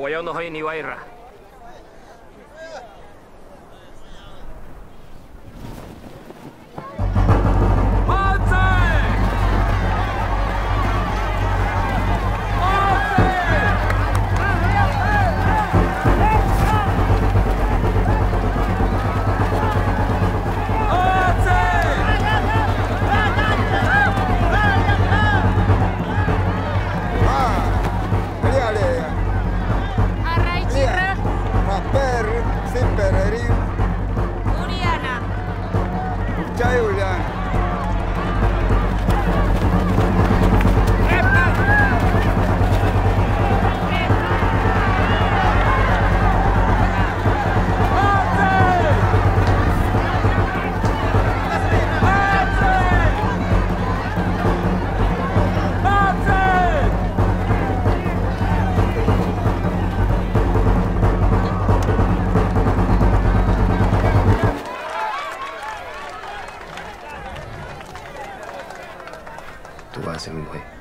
guayao no hay ni bairra. Guaira. Tú Tuh, 名讳